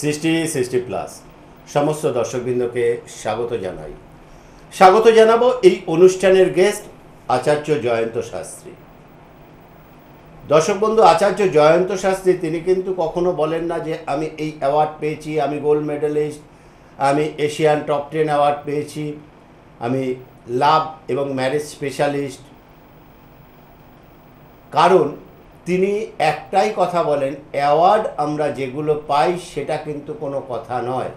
সৃষ্টি সৃষ্টি প্লাস। সমস্ত দর্শকবৃন্দকে স্বাগত জানাই। স্বাগত জানাব এই অনুষ্ঠানের গেস্ট আচার্য জয়ন্ত শাস্ত্রী। দর্শক বন্ধু, আচার্য জয়ন্ত শাস্ত্রী, তিনি কিন্তু কখনো বলেন না যে, আমি এই অ্যাওয়ার্ড পেয়েছি, আমি গোল্ড মেডেলিস্ট আমি এশিয়ান টপ টেন অ্যাওয়ার্ড পেয়েছি, আমি লাভ এবং ম্যারেজ স্পেশালিস্ট কারণ তিনি একটাই কথা বলেন, অ্যাওয়ার্ড আমরা যেগুলো পাই সেটা কিন্তু কোনো কথা নয়।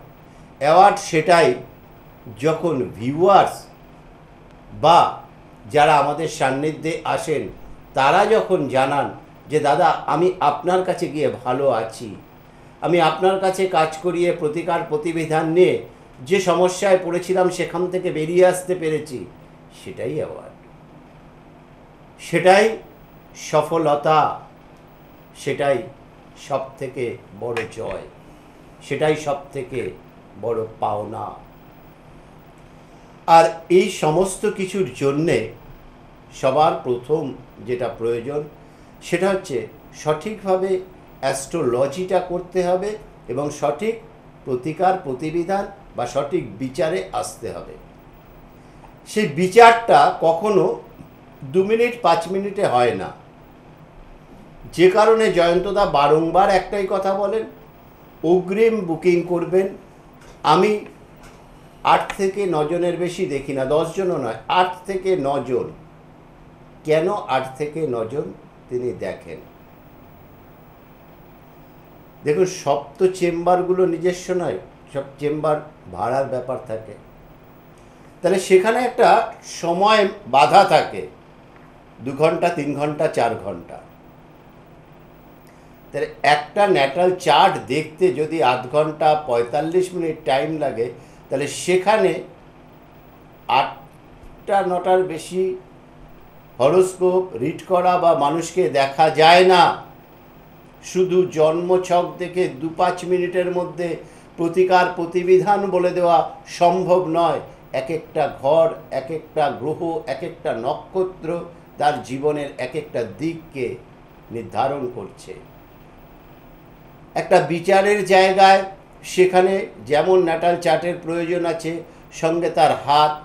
অ্যাওয়ার্ড সেটাই যখন ভিউয়ার্স বা যারা আমাদের সান্নিধ্যে আসেন, তারা যখন জানান যে, দাদা, আমি আপনার কাছে গিয়ে ভালো আছি। আমি আপনার কাছে কাজ করিয়ে প্রতিকার প্রতিবিধান নিয়ে যে সমস্যায় পড়েছিলাম সেখান থেকে বেরিয়ে আসতে পেরেছি, সেটাই অ্যাওয়ার্ড। সেটাই সফলতা। সেটাই সব থেকে বড় জয়, সেটাই সব থেকে বড় পাওনা। আর এই সমস্ত কিছুর জন্যে সবার প্রথম যেটা প্রয়োজন, সেটা হচ্ছে সঠিকভাবে অ্যাস্ট্রোলজিটা করতে হবে এবং সঠিক প্রতিকার প্রতিবিধান বা সঠিক বিচারে আসতে হবে। সেই বিচারটা কখনো দু মিনিট, পাঁচ মিনিটে হয় না। যে কারণে জয়ন্তদা বারংবার একটাই কথা বলেন, অগ্রিম বুকিং করবেন। আমি আট থেকে নজনের বেশি দেখি না দশজনও নয়, আট থেকে নজন। কেন আট থেকে নজন তিনি দেখেন? দেখুন, সব তো চেম্বারগুলো নিজস্ব নয়, সব চেম্বার ভাড়ার ব্যাপার থাকে। তাহলে সেখানে একটা সময় বাধা থাকে, দু ঘণ্টা, তিন ঘণ্টা, চার ঘণ্টা। তাহলে একটা ন্যাটাল চার্ট দেখতে যদি আধ ঘণ্টা পঁয়তাল্লিশ মিনিট টাইম লাগে, তাহলে সেখানে আটটা নটার বেশি হরোস্কোপ রিড করা বা মানুষকে দেখা যায় না। শুধু জন্মছক দেখে দু পাঁচ মিনিটের মধ্যে প্রতিকার প্রতিবিধান বলে দেওয়া সম্ভব নয়। এক একটা ঘর, এক একটা গ্রহ, এক একটা নক্ষত্র তার জীবনের এক একটা দিককে নির্ধারণ করছে। একটা বিচারের জায়গায় সেখানে যেমন ন্যাটাল চার্টের প্রয়োজন আছে, সঙ্গে তার হাত,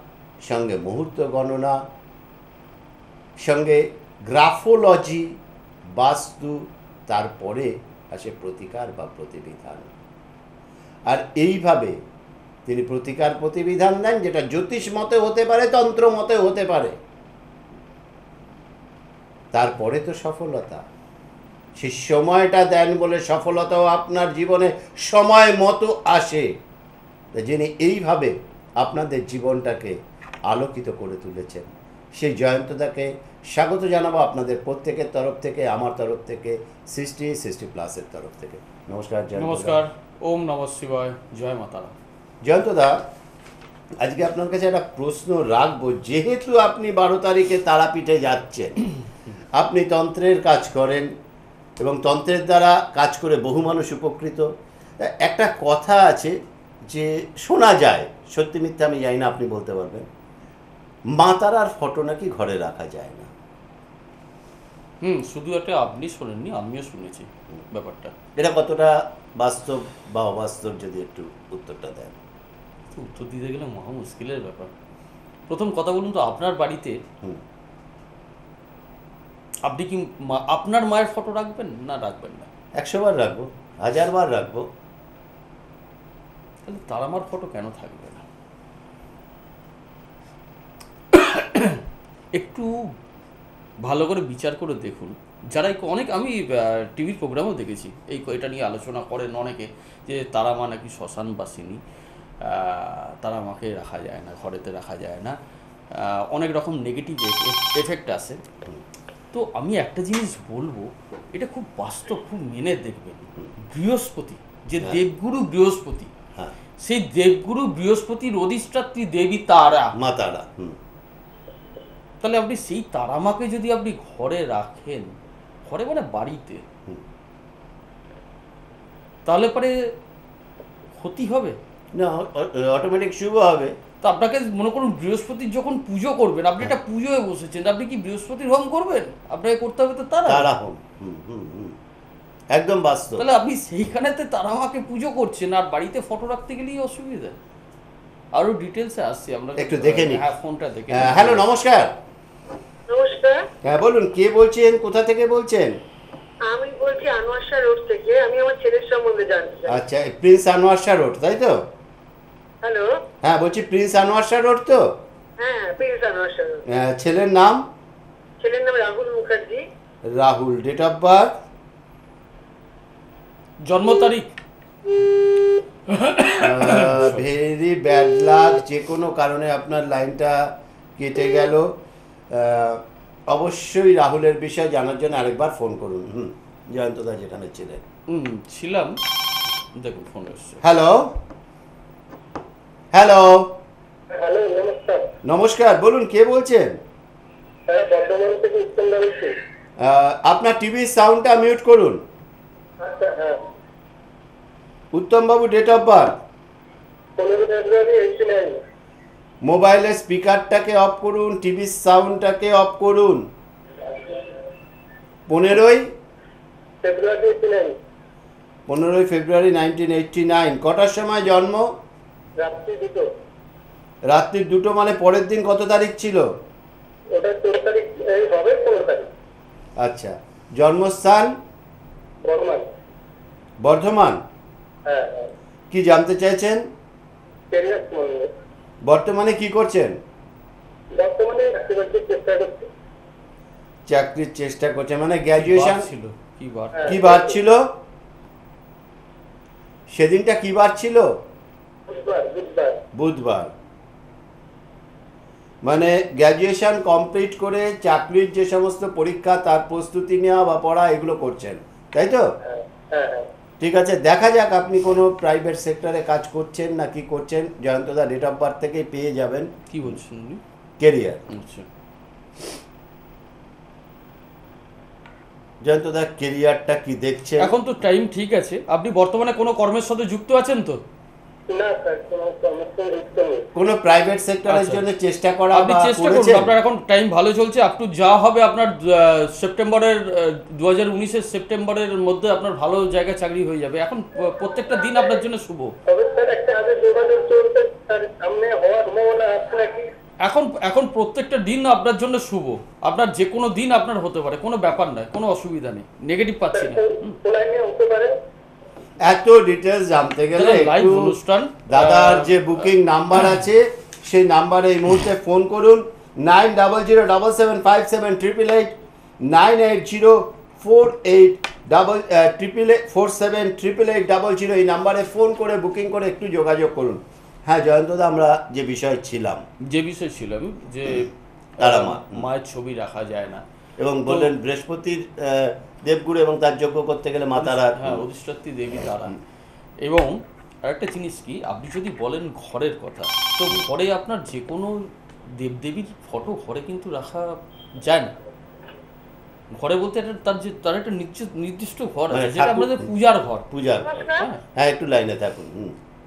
সঙ্গে মুহূর্ত গণনা, সঙ্গে গ্রাফোলজি বাস্তু, তারপরে আসে প্রতিকার বা প্রতিবিধান। আর এইভাবে তিনি প্রতিকার প্রতিবিধান দেন, যেটা জ্যোতিষ মতে হতে পারে, তন্ত্র মতে হতে পারে। তারপরে তো সফলতা। সে সময়টা দেন বলে সফলতাও আপনার জীবনে সময় মতো আসে। যিনি এইভাবে আপনাদের জীবনটাকে আলোকিত করে তুলেছেন সেই জয়ন্তদাকে স্বাগত জানাব আপনাদের প্রত্যেকের তরফ থেকে আমার তরফ থেকে সৃষ্টি সৃষ্টি প্লাসের তরফ থেকে। নমস্কার। নমস্কার ওম নম শিবায় জয় মাতারা জয়ন্তদা আজকে আপনার কাছে একটা প্রশ্ন রাখব। যেহেতু আপনি বারো তারিখে তারাপীঠে যাচ্ছেন আপনি তন্ত্রের কাজ করেন এবং তন্ত্রের দ্বারা কাজ করে বহু মানুষ উপকৃত। একটা কথা আছে যে শোনা যায় সত্যি মিথ্যা আমি জানি না আপনি বলতে পারবেন মা তারার ফটো নাকি ঘরে রাখা যায় না। হুম শুধু একটা আপনি শোনেননি আমিও শুনেছি ব্যাপারটা। এটা কতটা বাস্তব বা অবাস্তব যদি একটু উত্তরটা দেন। উত্তর দিতে গেলে মহা মুশকিলের ব্যাপার। প্রথম কথা বলুন তো আপনার বাড়িতে হুম। আপনি কি আপনার মায়ের ফটো রাখবেন? না রাখবেন না। একশো বার রাখব হাজার বার রাখব। তাহলে তারা আমার ফটো কেন থাকবে না? একটু ভালো করে বিচার করে দেখুন। যারা অনেক আমি টিভির প্রোগ্রামও দেখেছি। এই এটা নিয়ে আলোচনা করেন অনেকে যে তারা মা নাকি শ্মশানবাসিনী আহ, তারা মাকে রাখা যায় না ঘরেতে রাখা যায় না। অনেক রকম নেগেটিভ এফেক্ট আসে তো আমি একটা জিনিস বলব এটা খুব বাস্তব খুব মেনে দেখবেন। বৃহস্পতি যে হ্যাঁ। দেবগুরু বৃহস্পতি হ্যাঁ। সেই দেবগুরু বৃহস্পতির অধিষ্ঠাত্রী দেবী তারা। মা তারা হুম। তাহলে আপনি সেই তারামাকে যদি আপনি ঘরে রাখেন ঘরে মানে বাড়িতে তাহলে পরে ক্ষতি হবে? না অটোমেটিক শুভ হবে। তো আপনাকে মনে করুন বৃহস্পতির যখন পুজো করবেন আপনি হ্যাঁ। একটা পুজোয় বসেছেন আপনি কি বৃহস্পতির হোম করবেন? আপনাকে করতে হবে তো তারা। তারা হুম একদম বাস্তব। তাহলে আপনি সেইখানেতে তারা মাকে পুজো করছেন আর বাড়িতে ফটো রাখতে গেলেই অসুবিধা। আরও ডিটেলসে আসছি আমরা একটু দেখে নিই। হ্যাঁ ফোনটা দেখে হ্যাঁ, হ্যালো নমস্কার। নমস্কার। হ্যাঁ বলুন কে বলছেন? কোথা থেকে বলছেন? আমি বলছি আনোয়ার শাহ রোড থেকে আমি আমার ছেলের সম্বন্ধে জানতে চাই। আচ্ছা প্রিন্স আনোয়ার শাহ রোড তাই তো? হ্যালো? হ্যাঁ বলছি প্রিন্স আনোয়ার শাহ রোড তো? হ্যাঁ প্লিজ আনোয়ার শাহ রোড ছেলের নাম? ছেলের নাম Rahul Mukherjee. Rahul date of birth জন্ম তারিখ? ভেরি ব্যাড লাক যে কোনো কারণে আপনার লাইনটা কেটে গেল। অবশ্যই রাহুলের বিষয়ে জানার জন্য আরেকবার ফোন করুন। হুম জয়ন্তদা যেখানে ছিলেন। হুম ছিলাম। দেখুন ফোন এসছে। হ্যালো হ্যালো হ্যালো নমস্কার। বলুন কে বলছেন? হ্যাঁ আপনার টিভির সাউন্ডটা মিউট করুন। আচ্ছা হ্যাঁ। উত্তমবাবু ডেট অফ বার্থ মোবাইলের স্পিকারটাকে অফ করুন টিভির সাউন্ডটাকে অফ করুন। পনেরোই? পনেরোই ফেব্রুয়ারি নাইনটিন এইটটি নাইন কটার সময় জন্ম? রাত্রি দুটো। রাত্রি দুটো মানে পরের দিন কত তারিখ ছিল? ওটা চোদ্দ তারিখ এই হবে পনেরো তারিখ। আচ্ছা জন্মস্থান? বর্ধমান। বর্ধমান? হ্যাঁ হ্যাঁ। কি জানতে চাইছেন? বর্তমানে কি করছেন? বর্তমানে চাকরি বাকরির চেষ্টা করছি। চাকরির চেষ্টা করছেন মানে গ্র্যাজুয়েশন ছিল? কি বার হ্যাঁ। কি বার ছিল? সেদিনটা কি বার ছিল? বুধবার বুধবার। মানে গ্র্যাজুয়েশন কমপ্লিট করে চাকরির যে সমস্ত পরীক্ষা তার প্রস্তুতি নেওয়া বা পড়া এগুলো করছেন তাই তো? হ্যাঁ হ্যাঁ হ্যাঁ। ঠিক আছে দেখা যাক আপনি কোনো প্রাইভেট সেক্টরে কাজ করছেন না কি করছেন জয়ন্তদা ডেট অফ বার্থ থেকে পেয়ে যাবেন। কি বলছেন উনি? কেরিয়ার আচ্ছা। জয়ন্তদা কেরিয়ারটা কি দেখছেন? এখন তো টাইম ঠিক আছে। আপনি বর্তমানে কোনো কর্মের সাথে যুক্ত আছেন তো? কোনো প্রাইভেট সেক্টরের। জন্য চেষ্টা করা আপনি চেষ্টা করুন আপনার এখন টাইম ভালো চলছে আপ টু যা হবে আপনার সেপ্টেম্বরের দু হাজার উনিশের সেপ্টেম্বরের মধ্যে আপনার ভালো জায়গায় চাকরি হয়ে যাবে। এখন প্রত্যেকটা দিন আপনার জন্য শুভ। এখন এখন প্রত্যেকটা দিন আপনার জন্য শুভ। আপনার যে কোনো দিন আপনার হতে পারে কোনো ব্যাপার নয় কোনো অসুবিধা নেই নেগেটিভ পাচ্ছি না হুম। খোলাই নিয়ে হতে পারে এত ডিটেলস জানতে গেলে অনুষ্ঠান। দাদার যে বুকিং নাম্বার আছে সেই নাম্বারে এই মুহূর্তে ফোন করুন nine double zero double seven five seven triple eight nine eight zero four eight double triple eight four seven triple eight double zero এই নাম্বারে ফোন করে বুকিং করে একটু যোগাযোগ করুন হ্যাঁ জয়ন্তদা আমরা যে বিষয় ছিলাম যে বিষয় ছিলাম যে তারা মা। মায়ের ছবি রাখা যায় না এবং বললেন বৃহস্পতির দেবগুরু এবং তার যোগ্য করতে গেলে মাতারা হ্যাঁ অধিষ্ঠাত্রী দেবী তারা। এবং আরেকটা জিনিস কি আপনি যদি বলেন ঘরের কথা তো ঘরে আপনার যে কোনো দেবদেবীর ফটো ঘরে কিন্তু রাখা যায় না। ঘরে বলতে একটা তার যে তার একটা নির্দিষ্ট নির্দিষ্ট ঘর আছে হ্যাঁ, যেটা আমাদের পূজার ঘর। পূজার। হ্যাঁ। হ্যাঁ একটু লাইনে থাকুন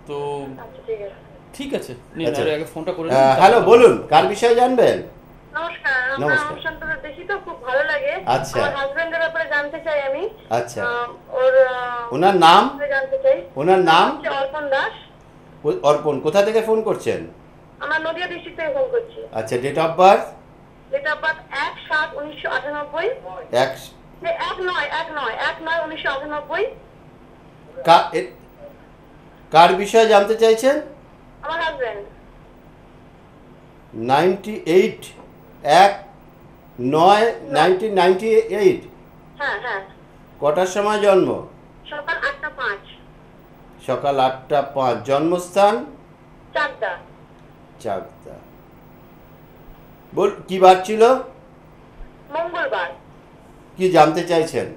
তো আচ্ছা ঠিক আছে। ঠিক আছে নিন, আচ্ছা। আগে ফোনটা করে হ্যালো বলুন কার বিষয়ে জানবেন? নমস্কার আমার নমস্কার। অনুষ্ঠানটা দেখি তো খুব ভালো লাগে। আচ্ছা। আমার হাজবেন্ডের ব্যাপারে জানতে চাই আমি। আচ্ছা। ওর ওনার নাম? জানতে চাই। ওনার নাম? অর্পণ দাস। অর্পণ কোথা থেকে ফোন করছেন? আমার নদিয়া ডিস্ট্রিক্ট থেকে ফোন করছি। আচ্ছা date of birth date of birth এক সাত উনিশশো আটানব্বই। এক এক নয় এক নয় এক নয় উনিশশো আটানব্বই। কার বিষয়ে জানতে চাইছেন? আমার হাজবেন্ড নাইনটি এইট। এক নয় নাইনটিন নাইনটি এইট হ্যাঁ হ্যাঁ। কটার সময় জন্ম? সকাল আটটা পাঁচ। সকাল আটটা পাঁচ। জন্মস্থান? চাকদা। বল কি বার ছিল? মঙ্গলবার। কি জানতে চাইছেন?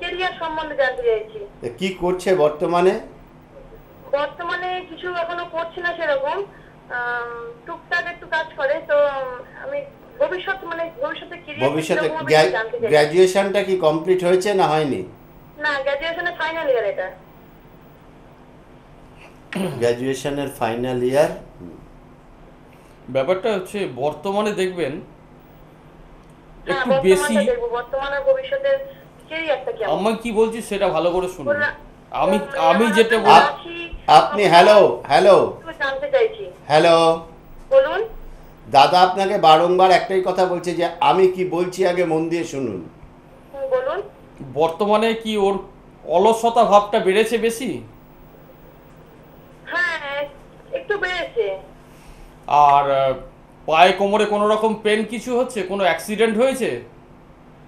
কেরিয়ার সম্বন্ধে জানতে চাইছি। কি করছে বর্তমানে? বর্তমানে কিছু এখনও করছি না সেরকম। টুকটাক একটু কাজ করে তো আমি ভবিষ্যৎ মানে ভবিষ্যতে career ভবিষ্যতে। গ্র্যাজুয়েশনটা কি কমপ্লিট হয়েছে না হয়নি? না গ্র্যাজুয়েশনের ফাইনাল ইয়ার এটা। গ্র্যাজুয়েশনের ফাইনাল ইয়ার ব্যাপারটা হচ্ছে বর্তমানে দেখবেন একটু বেশি বর্তমানে কেমন? আমি কি বলছি সেটা ভালো করে শুনুন। আমি আমি যেটা ওরা- বল রাশি- আপনি হ্যালো হ্যালো জানতে চাইছি। হ্যালো বলুন। দাদা আপনাকে বারংবার একটাই কথা বলছে যে আমি কি বলছি আগে মন দিয়ে শুনুন। বলুন। বর্তমানে কি ওর অলসতা ভাবটা বেড়েছে বেশি? হ্যাঁ একটু বেড়েছে। আর পায়ে কোমরে কোনো রকম পেন কিছু হচ্ছে? কোনো অ্যাক্সিডেন্ট হয়েছে?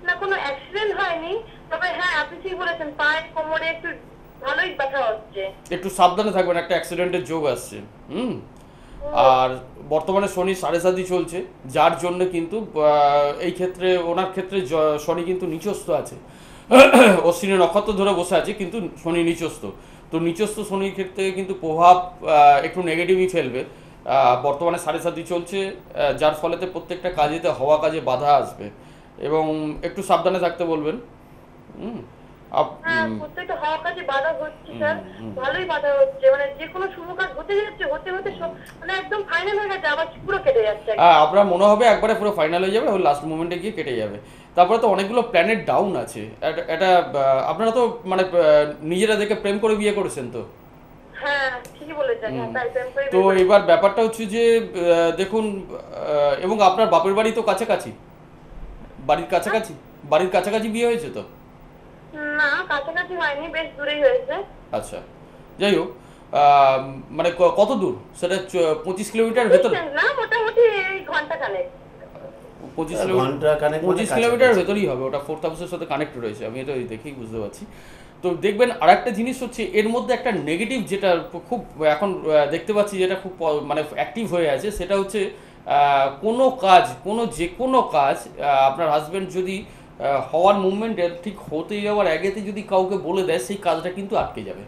না কোনো অ্যাক্সিডেন্ট হয়নি। তবে হ্যাঁ আপনি ঠিক বলেছেন পায়ে কোমরে একটু ভালোই ব্যথা হচ্ছে। একটু সাবধানে থাকবেন একটা অ্যাক্সিডেন্টের যোগ আসছে। হুম? আর বর্তমানে শনি সাড়ে সাতই চলছে, যার জন্য কিন্তু এই ক্ষেত্রে, ওনার ক্ষেত্রে শনি কিন্তু নিচস্থ আছে। অশ্বিনী নক্ষত্র ধরে বসে আছে, কিন্তু শনি নিচস্থ। তো নিচস্থ শনির ক্ষেত্রে কিন্তু প্রভাব একটু নেগেটিভই ফেলবে। বর্তমানে সাড়ে সাতই চলছে যার ফলেতে প্রত্যেকটা কাজেতে হওয়া কাজে বাধা আসবে। এবং একটু সাবধানে থাকতে বলবেন। হুম। প্রত্যেকটা হওয়ার কাছে বাধা হচ্ছে স্যার। ভালোই বাধা হচ্ছে। মানে যে কোনো শুভ কাজ হতে যাচ্ছে হতে হতে মানে একদম ফাইনাল হয়ে গেছে আবার পুরো কেটে যাচ্ছে হ্যাঁ আপনার মনে হবে একবারে পুরো ফাইনাল হয়ে যাবে ওই লাস্ট মোমেন্টে গিয়ে কেটে যাবে। তারপরে তো অনেকগুলো প্ল্যানেট ডাউন আছে। এটা- আপনারা তো মানে নিজেরা দেখে প্রেম করে বিয়ে করেছেন তো? হ্যাঁ তো এবার ব্যাপারটা হচ্ছে যে দেখুন এবং আপনার বাপের বাড়ি তো কাছাকাছি। বাড়ির কাছাকাছি? বাড়ির কাছাকাছি বিয়ে হয়েছে তো? না কাছাকাছি হয়নি বেশ দূরেই হয়েছে। আচ্ছা যাই হোক মানে কত দূর? সেটা পঁচিশ কিলোমিটার ভেতরে? Distance না মোটামুটি ঘণ্টা খানেক। পঁচিশ কিলোমিটার মানে পঁচিশ কিলোমিটার ভেতরেই হবে ওটা ফোর্থ হাউসের সাথে কানেক্টেড রয়েছে আমি এটা দেখেই বুঝতে পারছি। তো দেখবেন আর একটা জিনিস হচ্ছে এর মধ্যে একটা নেগেটিভ যেটা খুব এখন দেখতে পাচ্ছি যেটা খুব মানে অ্যাক্টিভ হয়ে আছে সেটা হচ্ছে আহ, কোনো কাজ কোনো যে কোনো কাজ আপনার হাজব্যান্ড যদি হওয়ার মুভমেন্টে ঠিক হতে যাওয়ার আগেতে যদি কাউকে বলে দেয় সেই কাজটা কিন্তু আটকে যাবে।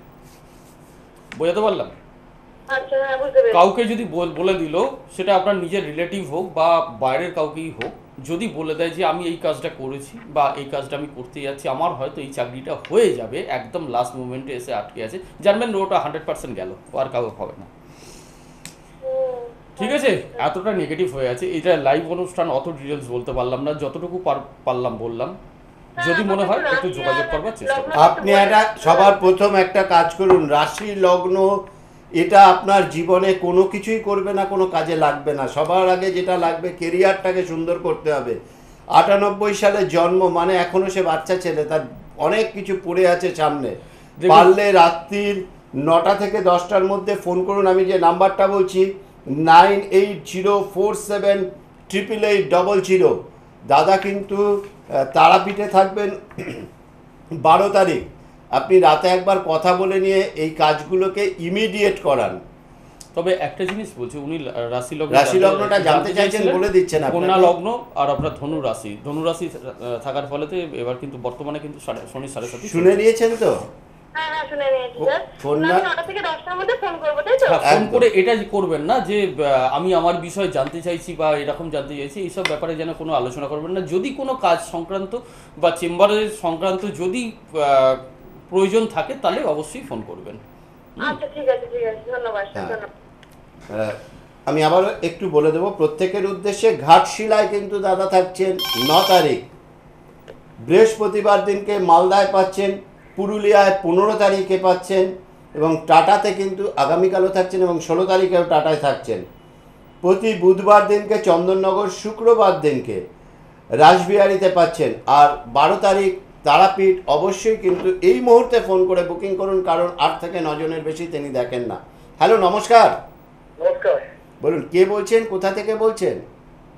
বোঝাতে পারলাম? আচ্ছা হ্যাঁ কাউকে যদি বল- দিল সেটা আপনার নিজের রিলেটিভ হোক বা বাইরের কাউকেই হোক যদি বলে দেয় যে আমি এই কাজটা করেছি বা এই কাজটা আমি করতে যাচ্ছি আমার হয়তো এই চাকরিটা হয়ে যাবে একদম লাস্ট মোমেন্টে এসে আটকে আছে। জানবেন ওটা হান্ড্রেড পার্সেন্ট গেল আর কাউ হবে না। ঠিক আছে? এতটা নেগেটিভ হয়ে আছে। এটা লাইভ অনুষ্ঠান অত ডিটেলস বলতে পারলাম না। যতটুকু পারলাম বললাম। যদি মনে হয় একটু যোগাযোগ করবার চেষ্টা করুন আপনি একটা সবার প্রথম একটা কাজ করুন। রাশি লগ্ন এটা আপনার জীবনে কোনো কিছুই করবে না কোনো কাজে লাগবে না। সবার আগে যেটা লাগবে কেরিয়ারটাকে সুন্দর করতে হবে। আটানব্বই সালে জন্ম মানে এখনও সে বাচ্চা ছেলে তার অনেক কিছু পড়ে আছে সামনে। পারলে রাত্রির নটা থেকে দশটার মধ্যে ফোন করুন। আমি যে নাম্বারটা বলছি nine eight zero four seven triple eight double zero দাদা কিন্তু তারাপীঠে থাকবেন বারো তারিখ। আপনি রাতে একবার কথা বলে নিয়ে এই কাজগুলোকে ইমিডিয়েট করান। তবে একটা জিনিস বলছি উনি রাশি লগ্ন রাশি লগ্নটা জানতে চাইছেন, বলে দিচ্ছেন। কন্যা লগ্ন আর আপনার ধনু রাশি ধনু রাশি থাকার ফলেতে এবার কিন্তু বর্তমানে কিন্তু শনি সাড়ে সাতই শুনে নিয়েছেন তো? হ্যাঁ হ্যাঁ ফোন হ্যাঁ। করে এটা করবেন না যে আমি আমার বিষয় জানতে চাইছি বা এরকম জানতে চাইছি এইসব ব্যাপারে যেন কোনো আলোচনা করবেন না। যদি কোনো কাজ সংক্রান্ত বা চেম্বারের সংক্রান্ত যদি প্রয়োজন থাকে তাহলে অবশ্যই ফোন করবেন। আচ্ছা ঠিক আছে ধন্যবাদ। হ্যাঁ। আমি আবার একটু বলে দেবো প্রত্যেকের উদ্দেশ্যে ঘাটশিলায় কিন্তু দাদা থাকছেন ন তারিখ। বৃহস্পতিবার দিনকে মালদায় পাচ্ছেন পুরুলিয়ায় পনেরো তারিখে পাচ্ছেন এবং টাটাতে কিন্তু আগামীকালও থাকছেন এবং ষোলো তারিখেও টাটায় থাকছেন। প্রতি বুধবার দিনকে চন্দননগর শুক্রবার দিনকে রাসবিহারিতে পাচ্ছেন। আর বারো তারিখ তারাপীঠ অবশ্যই কিন্তু এই মুহূর্তে ফোন করে বুকিং করুন কারণ আট থেকে নজনের বেশি তিনি দেখেন না। হ্যালো নমস্কার। নমস্কার। বলুন কে বলছেন? কোথা থেকে বলছেন?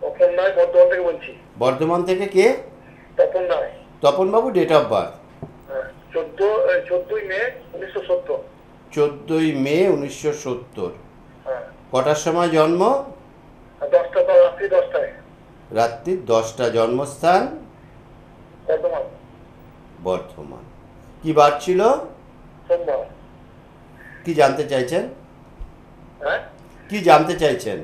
তপন বর্ধমান থেকে বলছি। বর্ধমান থেকে কে? তপন রায় তপনবাবু ডেট অফ বার্থ চোদ্দ চোদ্দই মে উনিশশো সত্তর। চোদ্দোই মে উনিশশো সত্তর। হ্যাঁ। কটার সময় জন্ম? দশটা রাত্রি দশটায়। রাত্রি দশটা জন্মস্থান? বর্ধমান। বর্ধমান। কি বার ছিল? সোমবার। কি জানতে চাইছেন? হ্যাঁ? কি জানতে চাইছেন?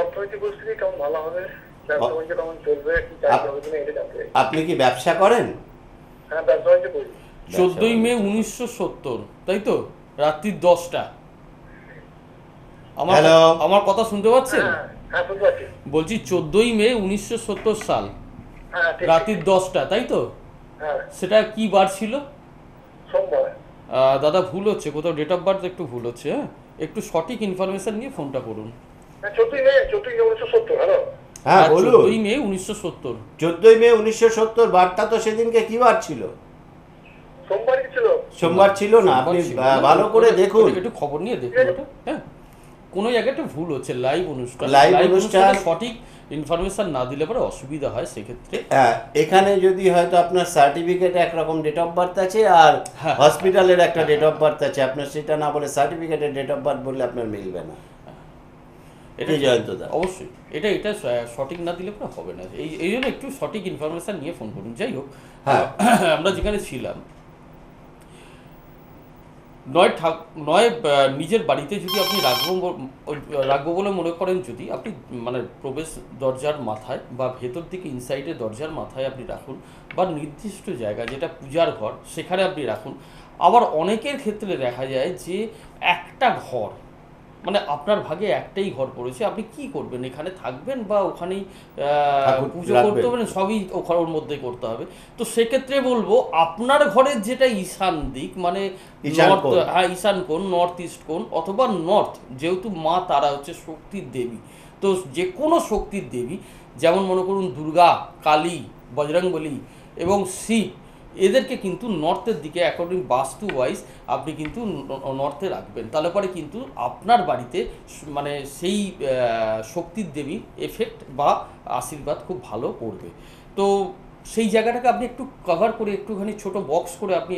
অর্থনৈতিক পরিস্থিতি কেমন? ভালো হবে? ব্যবসা কেমন চলবে? কি আপনি কি ব্যবসা করেন হ্যাঁ ব্যবসা বাণিজ্য করি চোদ্দই মে উনিশশো সত্তর তাই তো? রাত্রি দশটা। আমার আমার কথা শুনতে পাচ্ছেন? হ্যাঁ হ্যাঁ বলছি চোদ্দই মে উনিশশো সত্তর সাল হ্যাঁ রাত্রি দশটা তাই তো? হ্যাঁ। সেটা কি বার ছিল? আহ, দাদা ভুল হচ্ছে কোথাও ডেট অফ বার্থ একটু ভুল হচ্ছে হ্যাঁ? একটু সঠিক ইনফরমেশন নিয়ে ফোনটা করুন। হ্যাঁ চোদ্দই মে চোদ্দই মে উনিশশো সত্তর হ্যালো হ্যাঁ বলুন। 14ই মে উনিশশো সত্তর। চোদ্দই মে উনিশশো সত্তর বারটা তো সেদিনকে কি বার ছিল? সোমবার ছিল না আপনি। ভালো করে দেখুন। একটু খবর নিয়ে দেখুন ওটা হ্যাঁ। কোনো জায়গায় একটা ভুল হচ্ছে লাইভ অনুষ্ঠান। Live অনুষ্ঠান- সঠিক ইনফরমেশন না দিলে পরে অসুবিধা হয় সেক্ষেত্রে হ্যাঁ এখানে যদি হয়তো আপনার সার্টিফিকেটে একরকম ডেট অফ বার্থ আছে আর হ্যাঁ। হসপিটালের একটা ডেট অফ বার্থ আছে আপনার সেটা না বলে সার্টিফিকেটের ডেট অফ বার্থ বললে আপনার মিলবে না। এটা জয়ন্তদা? অবশ্যই এটা এটা সঠিক না দিলে পরে হবে না এই এই জন্য একটু সঠিক ইনফরমেশন নিয়ে ফোন করুন যাই হোক হ্যাঁ। আমরা যেখানে ছিলাম নয় ঠাক নয় নিজের বাড়িতে যদি আপনি রাখব রাখব বলে মনে করেন যদি আপনি মানে প্রবেশ দরজার মাথায় বা ভেতর দিকে ইনসাইডে দরজার মাথায় আপনি রাখুন বা নির্দিষ্ট জায়গা যেটা পূজার ঘর সেখানে আপনি রাখুন আবার অনেকের ক্ষেত্রে দেখা যায় যে একটা ঘর মানে আপনার ভাগে একটাই ঘর পড়েছে আপনি কি করবেন? এখানে থাকবেন বা ওখানেই পুজো করতে হবে সবই ওখানে ওর মধ্যে করতে হবে। তো সেক্ষেত্রে বলব আপনার ঘরের যেটা ঈশান দিক মানে নর্থ হ্যাঁ ঈশান কোণ নর্থ ইস্ট কোণ অথবা নর্থ যেহেতু মা তারা হচ্ছে শক্তির দেবী তো যে কোনো শক্তির দেবী যেমন মনে করুন দুর্গা কালী বজরংবলী এবং শিব এদেরকে কিন্তু নর্থের দিকে অ্যাকর্ডিং বাস্তু ওয়াইজ আপনি কিন্তু নর্থে রাখবেন। তাহলে পরে কিন্তু আপনার বাড়িতে মানে সেই শক্তির দেবী এফেক্ট বা আশীর্বাদ খুব ভালো পড়বে তো সেই জায়গাটাকে আপনি একটু কভার করে একটুখানি ছোট বক্স করে আপনি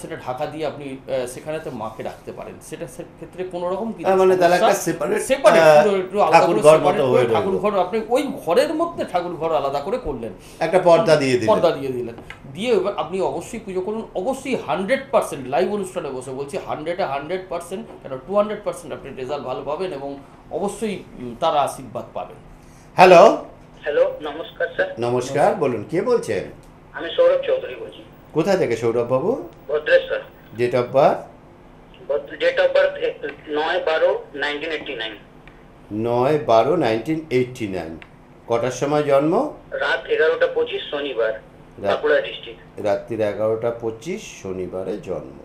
সেটা ঢাকা দিয়ে আপনি আহ, সেখানেতে মাকে রাখতে পারেন। সেটা ক্ষেত্রে কোনো রকম মানে তাহলে একটা ঠাকুর ঘর মতো হয়ে ঠাকুর ঘর আপনি ওই ঘরের মধ্যে ঠাকুর ঘর আলাদা করে করলেন। একটা পর্দা দিয়ে দিলেন। পর্দা দিয়ে দিলেন। দিয়ে এবার আপনি অবশ্যই পুজো করুন। অবশ্যই হান্ড্রেড পার্সেন্ট লাইভ অনুষ্ঠানে বসে বলছি হান্ড্রেডে হান্ড্রেড পার্সেন্ট কেন টু হান্ড্রেড পার্সেন্ট আপনি রেজাল্ট ভালো পাবেন এবং অবশ্যই তারা আশীর্বাদ পাবেন। হ্যালো হ্যালো নমস্কার স্যার নমস্কার বলুন কে বলছেন? আমি সৌরভ চৌধুরী বলছি। কোথা থেকে সৌরভ বাবু Bhadreshwar date of birth date of birth নয় বারো নাইনটিন এইটটি নাইন নয় বারো নাইনটিন এইটটি নাইন কটার সময় জন্ম? রাত এগারোটা পঁচিশ শনিবার বাঁকুড়া ডিস্ট্রিক্ট রাত্রির এগারোটা পঁচিশ শনিবারে জন্ম।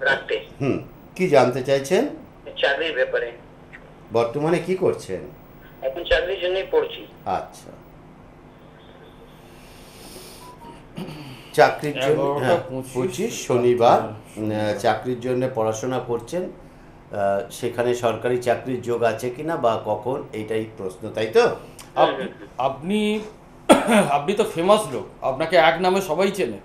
রাতে হুম কি জানতে চাইছেন? চাকরির ব্যাপারে। বর্তমানে কি করছেন? এখন চাকরির জন্যই পড়ছি। আচ্ছা। চাকরির জন্য হ্যাঁ, পঁচিশ। পঁচিশ শনিবার। চাকরির জন্য পড়াশোনা করছেন। সেখানে সরকারি চাকরির যোগ আছে কিনা বা কখন এইটাই প্রশ্ন তাই তো? আপনি আপনি তো ফেমাস লোক। আপনাকে এক নামে সবাই চেনে।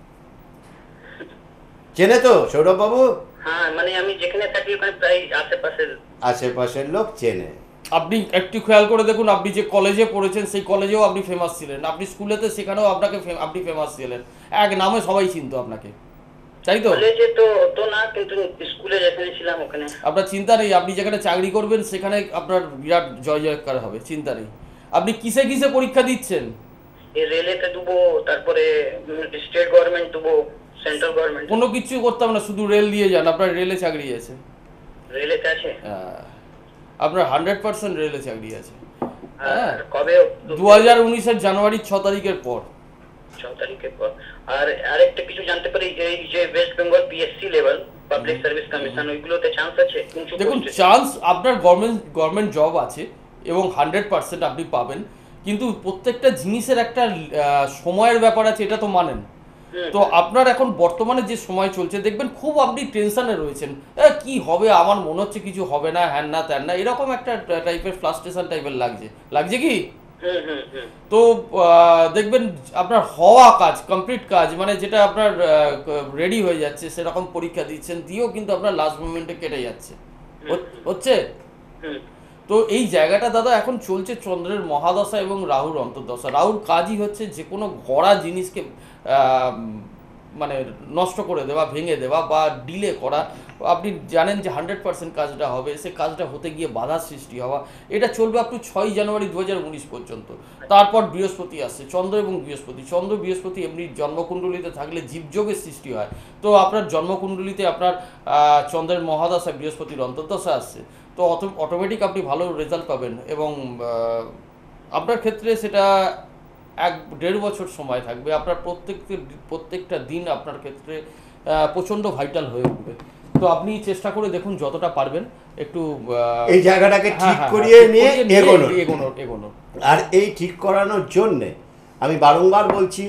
চেনে তো সৌরভ বাবু হ্যাঁ মানে আমি যেখানে থাকি ওখানে প্রায় আশেপাশের আশেপাশের লোক চেনে। আপনি একটু খেয়াল করে দেখুন আপনি যে কলেজে পড়েছেন সেই কলেজেও আপনি ফেমাস ছিলেন। আপনি স্কুলেতে সেখানেও আপনাকে আপনি ফেমাস ছিলেন। এক নামে সবাই চিনতো আপনাকে। তাই তো? কলেজে তো হতো না কিন্তু স্কুলে যেখানে ছিলাম ওখানে। আপনার চিন্তা নেই আপনি যেখানে চাকরি করবেন সেখানে আপনার বিরাট জয় জয়কার হবে চিন্তা নেই। আপনি কিসে কিসে পরীক্ষা দিচ্ছেন? রেলেতে দেবো তারপরে স্টেট গভর্নমেন্ট দেবো সেন্ট্রাল গভর্নমেন্ট কোনো কিছু করতে হবে না শুধু রেল দিয়ে যান আপনার রেলে চাকরি আছে। রেলেতে আছে? হ্যাঁ, আপনার হান্ড্রেড পার্সেন্ট রেলে চাকরি আছে। হ্যাঁ কবে দু হাজার উনিশের জানুয়ারির ছ তারিখের পর। ছ তারিখের পর। আর আরেকটা কিছু জানতে পারি এই যে West Bengal PSC level public service commission ওইগুলোতে chance আছে? দেখুন চান্স আপনার গভর্নমেন্ট গভর্নমেন্ট জব আছে এবং হান্ড্রেড পার্সেন্ট আপনি পাবেন। কিন্তু প্রত্যেকটা জিনিসের একটা সময়ের ব্যাপার আছে এটা তো মানেন। তো আপনার এখন বর্তমানে যে সময় চলছে দেখবেন খুব আপনি টেনশনে রয়েছেন। কি হবে? আমার মনে হচ্ছে কিছু হবে না হ্যান না ত্যান না এরকম একটা টাইপের ফ্লাস্ট্রেশন টাইপের লাগছে। লাগছে কি? হুম হুম হুম তো দেখবেন আপনার হওয়া কাজ কমপ্লিট কাজ মানে যেটা আপনার রেডি হয়ে যাচ্ছে সেরকম পরীক্ষা দিচ্ছেন দিয়েও কিন্তু আপনার লাস্ট মোমেন্টে কেটে যাচ্ছে। হচ্ছে? তো এই জায়গাটা দাদা এখন চলছে চন্দ্রের মহাদশা এবং রাহুর অন্তর্দশা। রাহুর কাজই হচ্ছে যে কোনো গড়া জিনিসকে মানে নষ্ট করে দেওয়া, ভেঙে দেওয়া বা ডিলে করা, আপনি জানেন যে হান্ড্রেড পার্সেন্ট কাজটা হবে, সে কাজটা হতে গিয়ে বাধার সৃষ্টি হওয়া, এটা চলবে আপ টু ছয় জানুয়ারি দু হাজার উনিশ পর্যন্ত। তারপর বৃহস্পতি আসছে, চন্দ্র এবং বৃহস্পতি। চন্দ্র, বৃহস্পতি এমনি জন্মকুণ্ডলিতে থাকলে জীবযোগের সৃষ্টি হয়। তো আপনার জন্মকুণ্ডলিতে আপনার চন্দ্রের মহাদশা, বৃহস্পতির অন্তর্দশা আসছে। তো অটোমেটিক আপনি ভালো রেজাল্ট পাবেন এবং আপনার ক্ষেত্রে সেটা এক দেড় বছর সময় থাকবে। আপনার প্রত্যেকটি প্রত্যেকটা দিন আপনার ক্ষেত্রে প্রচণ্ড ভাইটাল হয়ে উঠবে। তো আপনি চেষ্টা করে দেখুন যতটা পারবেন একটু এই জায়গাটাকে হ্যাঁ, ঠিক হ্যাঁ, করিয়ে নিয়ে করিয়ে এগোনোর এগোনোর এগোনোর আর এই ঠিক করানোর জন্যে আমি বারংবার বলছি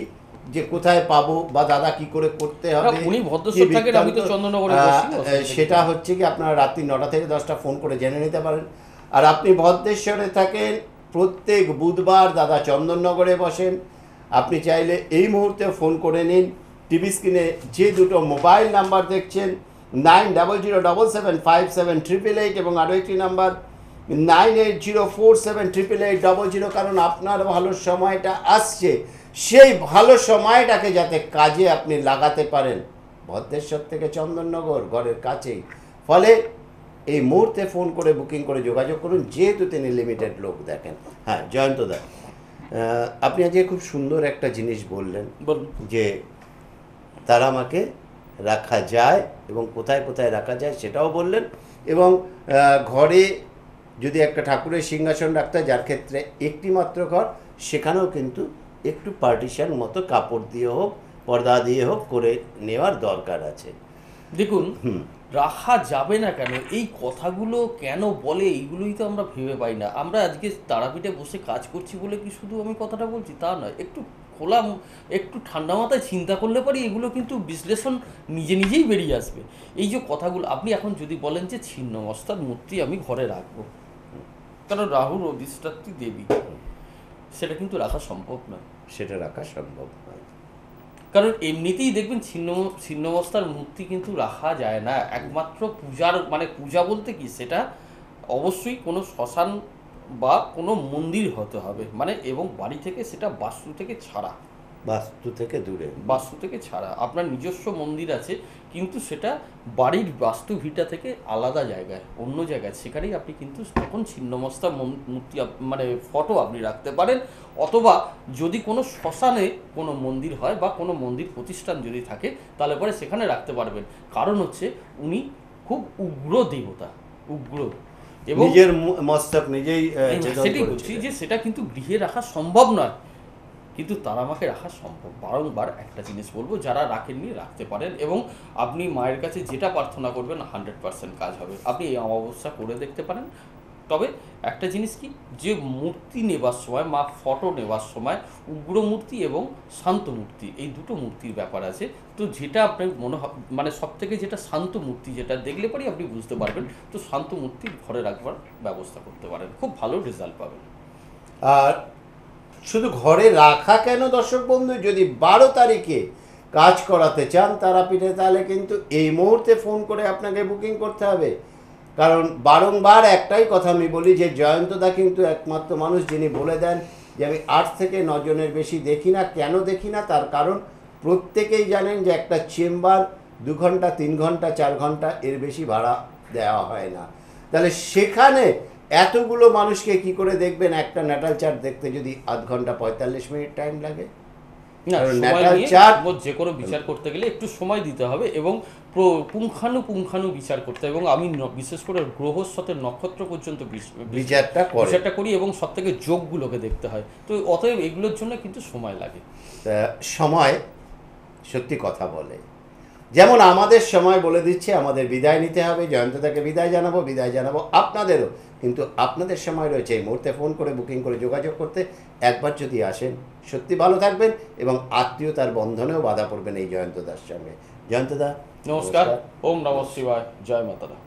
যে কোথায় পাবো বা দাদা কি করে করতে হবে উনি ভদ্রেশ্বর কি থাকেন, আমি তো চন্দননগরে বসি, সেটা হচ্ছে কি আপনারা রাত্রি নটা থেকে দশটা ফোন করে জেনে নিতে পারেন। আর আপনি ভদ্রেশ্বরে থাকেন প্রত্যেক বুধবার দাদা চন্দননগরে বসেন। আপনি চাইলে এই মুহূর্তে ফোন করে নিন। টিভি স্ক্রিনে যে দুটো মোবাইল নাম্বার দেখছেন, nine double zero double seven five seven triple eight এবং আরও একটি number, nine eight zero four seven triple eight double zero, কারণ আপনার ভালো সময়টা আসছে। সেই ভালো সময়টাকে যাতে কাজে আপনি লাগাতে পারেন। ভদ্রেশ্বর থেকে চন্দননগর ঘরের কাছেই। ফলে এই মুহূর্তে ফোন করে বুকিং করে যোগাযোগ করুন যেহেতু তিনি লিমিটেড লোক দেখেন। হ্যাঁ জয়ন্ত দা আপনি আজকে খুব সুন্দর একটা জিনিস বললেন বলুন। যে তারা আমাকে রাখা যায় এবং কোথায় কোথায় রাখা যায় সেটাও বললেন এবং ঘরে যদি একটা ঠাকুরের সিংহাসন রাখতে যার ক্ষেত্রে একটি মাত্র ঘর সেখানেও কিন্তু একটু পার্টিশন মতো কাপড় দিয়ে হোক পর্দা দিয়ে হোক করে নেওয়ার দরকার আছে। দেখুন রাখা যাবে না কেন? এই কথাগুলো কেন বলে এইগুলোই তো আমরা ভেবে পাই না। আমরা আজকে তারাপীঠে বসে কাজ করছি বলে কি শুধু আমি কথাটা বলছি? তা নয় একটু খোলা একটু ঠান্ডা মাথায় চিন্তা করলে পারি এগুলো কিন্তু বিশ্লেষণ নিজে নিজেই বেরিয়ে আসবে। এই যে কথাগুলো আপনি এখন যদি বলেন যে ছিন্নমস্তার মূর্তি আমি ঘরে রাখব। কারণ রাহুর অধিষ্ঠাত্রী দেবী? সেটা কিন্তু রাখা সম্ভব নয়। সেটা রাখা সম্ভব। কারণ এমনিতেই দেখবেন ছিন্ন, ছিন্নবস্থার মূর্তি কিন্তু রাখা যায় না। একমাত্র পূজার মানে পূজা বলতে কি? সেটা অবশ্যই কোনো শ্মশান বা কোনো মন্দির হতে হবে। মানে এবং বাড়ি থেকে সেটা বাস্তু থেকে ছাড়া। বাস্তু থেকে দূরে। বাস্তু থেকে ছাড়া। আপনার নিজস্ব মন্দির আছে কিন্তু সেটা বাড়ির বাস্তু ভিটা থেকে আলাদা জায়গায় অন্য জায়গায়। সেখানেই আপনি কিন্তু তখন ছিন্নমস্তা মূর্তি মানে ফটো আপনি রাখতে পারেন অথবা যদি কোনো শ্মশানে কোনো মন্দির হয় বা কোনো মন্দির প্রতিষ্ঠান যদি থাকে তাহলে পরে সেখানে রাখতে পারবেন। কারণ হচ্ছে উনি খুব উগ্র দেবতা উগ্র। এবং নিজের মস্তক নিজেই সেটাই বলছি যে সেটা কিন্তু গৃহে রাখা সম্ভব নয়। কিন্তু তারা আমাকে রাখা সম্ভব। বারংবার একটা জিনিস বলব, যারা রাখেননি রাখতে পারেন এবং আপনি মায়ের কাছে যেটা প্রার্থনা করবেন হান্ড্রেড পার্সেন্ট কাজ হবে। আপনি এই অমাবস্যা করে দেখতে পারেন। তবে একটা জিনিস কি? যে মূর্তি নেবার সময় মা ফটো নেবার সময় উগ্র মূর্তি এবং শান্ত মূর্তি, এই দুটো মূর্তির ব্যাপার আছে। তো যেটা আপনার মনে মানে সব থেকে যেটা শান্ত মূর্তি যেটা দেখলে পরেই আপনি বুঝতে পারবেন। তো শান্ত মূর্তি ঘরে রাখবার ব্যবস্থা করতে পারেন। খুব ভালো রেজাল্ট পাবেন। আর শুধু ঘরে রাখা কেন দর্শক বন্ধু? যদি বারো তারিখে কাজ করাতে চান তারাপীঠে, তাহলে কিন্তু এই মুহূর্তে ফোন করে আপনাকে বুকিং করতে হবে। কারণ বারংবার একটাই কথা আমি বলি যে জয়ন্তদা কিন্তু একমাত্র মানুষ যিনি বলে দেন যে আমি আট থেকে নজনের বেশি দেখি না। কেন দেখি না? তার কারণ প্রত্যেকেই জানেন যে একটা চেম্বার দু ঘণ্টা, তিন ঘণ্টা, চার ঘণ্টা এর বেশি ভাড়া দেওয়া হয় না। তাহলে সেখানে এতগুলো মানুষকে কি করে দেখবেন? একটা ন্যাটাল চার্ট দেখতে যদি আধ ঘণ্টা পঁয়তাল্লিশ মিনিট টাইম লাগে। যে কোনো বিচার করতে গেলে একটু সময় দিতে হবে এবং প্র- পুঙ্খানুপুঙ্খানু বিচার করতে হবে এবং আমি বিশেষ করে গ্রহর সাথে নক্ষত্র পর্যন্ত বিচারটা বিচারটা করি এবং সব থেকে যোগগুলোকে দেখতে হয়। তো অতএব এগুলোর জন্য কিন্তু সময় লাগে। সময় সত্যি কথা বলে। যেমন আমাদের সময় বলে দিচ্ছে আমাদের বিদায় নিতে হবে জয়ন্তদাকে বিদায় জানাব বিদায় জানাব আপনাদেরও। কিন্তু আপনাদের সময় রয়েছে এই মুহূর্তে ফোন করে বুকিং করে যোগাযোগ করতে। একবার যদি আসেন সত্যি ভালো থাকবেন এবং আত্মীয়তার বন্ধনেও বাধা পড়বেন এই জয়ন্ত জয়ন্তদার সঙ্গে। জয়ন্তদা নমস্কার। ওম নম শিবায় জয় মাতারা।